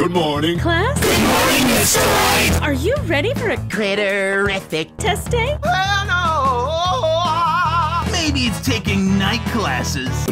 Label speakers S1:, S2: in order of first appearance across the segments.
S1: Good morning.
S2: Class?
S1: Good morning, Mr. White.
S2: Are you ready for a
S3: Criterific
S2: test day?
S3: Well, no. Maybe it's taking night classes.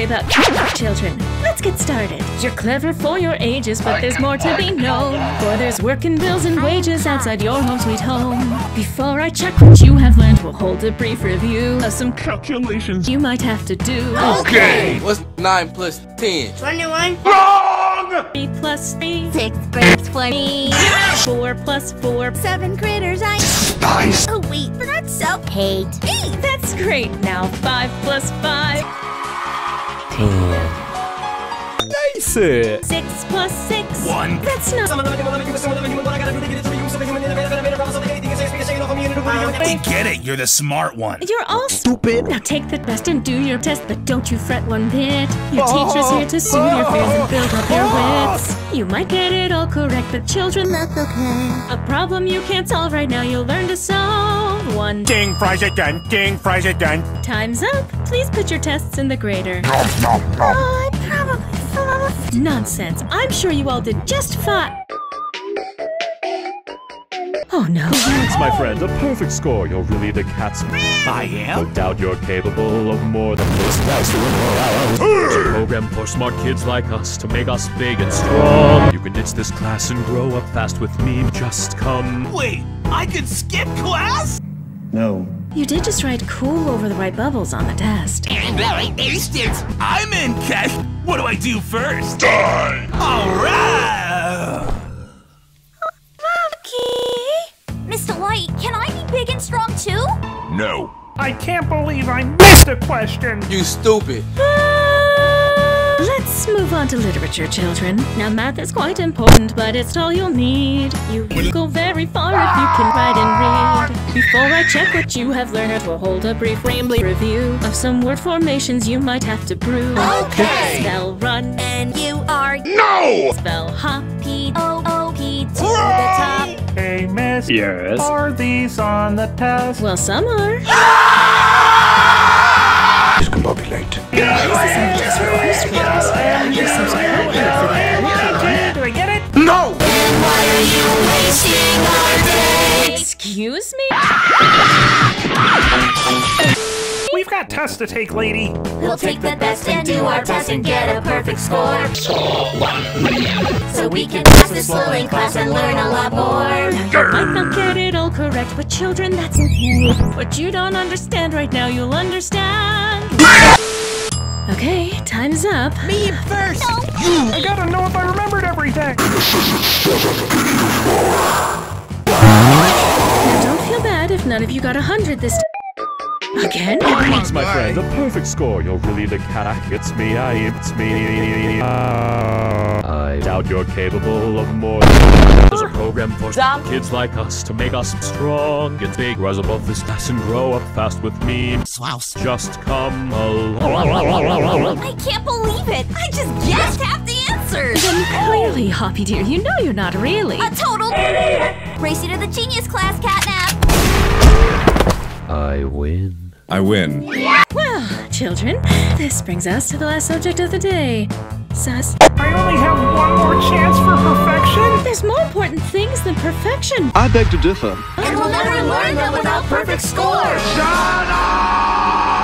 S2: Don't worry about children. Let's get started. You're clever for your ages, but there's more to be known. For there's work and bills and wages outside your home sweet home. Before I check what you have learned, we'll hold a brief review of some calculations you might have to do.
S1: Okay.
S4: What's 9 plus 10?
S5: 21.
S1: Wrong!
S2: 3 plus 3.
S5: Six bricks for me.
S2: 4 plus 4.
S5: Seven critters I.
S1: Nice.
S5: Oh wait, but that's so. Eight. Eight.
S2: That's great. Now 5 plus 5.
S6: Basic.
S2: 6 plus 6.
S1: One.
S2: That's not.
S1: We get it. You're the smart one.
S2: You're all stupid. Now take the test and do your test, but don't you fret one bit. Your teacher's here to soothe your fears and build up your wits. You might get it all correct, but children, that's okay. A problem you can't solve right now, you'll learn to solve one.
S6: Ding, president. Ding, president.
S2: Time's up. Please put your tests in the grader.
S5: Oh, I probably full.
S2: Nonsense. I'm sure you all did just fine. Oh no.
S6: Thanks, my friend. A perfect score. You're really the cat's.
S3: I am?
S6: No doubt you're capable of more than this. Program for smart kids like us to make us big and strong. You can ditch this class and grow up fast with me. Just come.
S3: Wait, I could skip class?
S7: No.
S2: You did just write cool over the right bubbles on the test.
S3: I'm in, Cash. What do I do first?
S1: Die.
S3: All right.
S5: Strong too?
S1: No.
S8: I can't believe I missed a question.
S4: You stupid.
S2: Let's move on to literature, children. Now, math is quite important, but it's all you'll need. You will go very far if you can write and read. Before I check what you have learned, we'll hold a brief rambling review of some word formations you might have to brew.
S5: Okay.
S2: Spell run,
S5: And you are
S1: No!
S2: spell hop.
S5: P O O P to the top.
S8: Hey, miss.
S6: Yes.
S8: Are these on the test?
S2: Well, some are.
S1: Discombobulate.
S8: Do I get it?
S1: No!
S2: Excuse me?
S8: We've got tests to take, lady.
S5: We'll take the best and do our best and get a perfect score. So we can pass this slow in class and learn a lot more.
S2: Might not get it all correct, but children, that's okay. What you don't understand right now, you'll understand. Okay, time's up.
S3: Me first.
S8: I gotta know if I remembered everything.
S2: Now don't feel bad if none of you got a hundred this time. Again?
S6: Thanks, my friend. The perfect score. You're really the cat. It's me. I. It's me. Uh, I you're capable of more. There's a program for smart kids like us to make us strong and big. Rise above this class and grow up fast with me.
S3: Swouse.
S6: Just come along.
S5: I can't believe it. I just guessed half the answers.
S2: Then clearly, Hoppy dear, you know you're not really.
S5: A total. Race you to the genius class, Catnap.
S6: I win.
S1: I win.
S2: Well, children, this brings us to the last subject of the day. Sus.
S8: I only have one more chance for perfection.
S2: There's more important things than perfection.
S7: I beg to differ.
S5: And we'll never learn them without perfect scores.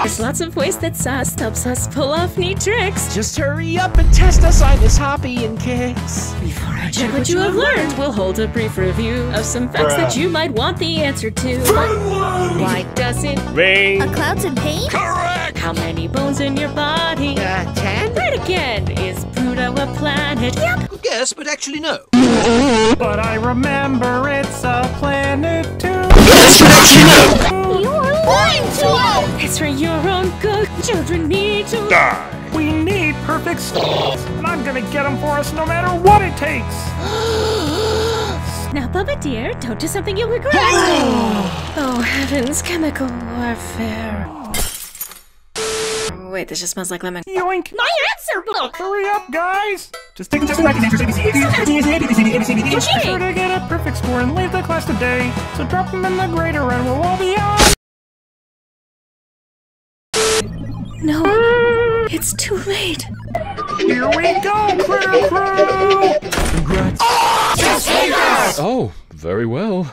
S2: There's lots of ways that Sus helps us pull off neat tricks.
S9: Just hurry up and test us on this Hoppy and Kicks.
S2: Before I check what you have learned, we'll hold a brief review of some facts that you might want the answer to. Why does it rain?
S5: A cloud's in pain?
S1: Correct!
S2: How many bones in your body?
S9: Uh, ten?
S2: Right again. Is planet? Yep.
S9: Guess, but actually no.
S8: But I remember it's a planet too.
S5: You're lying to us.
S2: It's for your own good. Children need to.
S1: Die!
S8: We need perfect stars, and I'm gonna get them for us no matter what it takes.
S2: Now, Bubba dear, don't do something you'll regret. oh heavens, chemical warfare. Wait, this just smells like lemon.
S8: Yoink!
S5: My answer book.
S8: Hurry up, guys! Just take the test and answers ABC, ABC, ABC, ABC, ABC. ABC, Sure to get a perfect score and leave the class today. So drop them in the grader and we'll all be on.
S2: No, it's too late.
S8: Here we go, Critter Crew!
S6: Congrats. Oh, very well.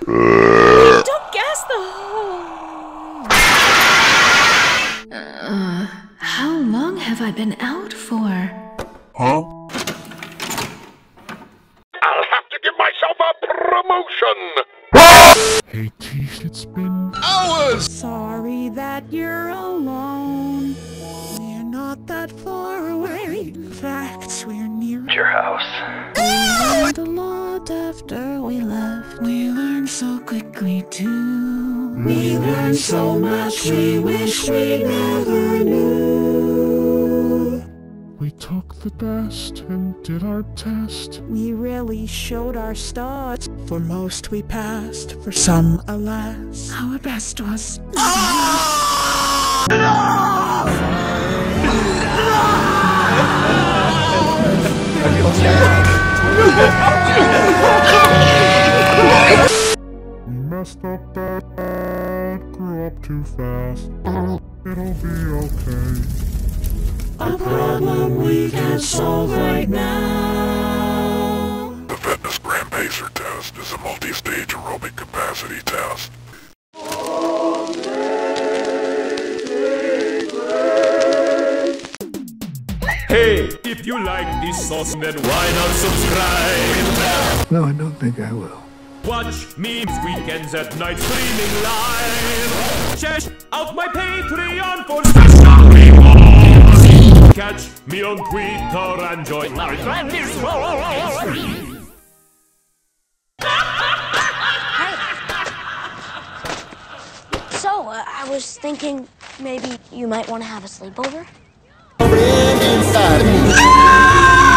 S10: Far away. In fact, we're near
S7: Your house.
S10: We learned a lot after we left. We learned so quickly too. We learned so much we wish we never knew.
S8: We took the best and did our test.
S10: We really showed our stars. For most we passed, for some, alas, our best was.
S8: Ah! Too fast. It'll be okay.
S10: A problem we can solve right now.
S7: The FitnessGram pacer test is a multi-stage aerobic capacity test.
S6: Hey, if you like this sauce, then why not subscribe?
S1: No, I don't think I will.
S6: Watch memes weekends at night streaming live. Check out my Patreon for special rewards. Catch me on Twitter and join Larry Grandy's
S5: So, uh, I was thinking maybe you might want to have a sleepover?
S9: Over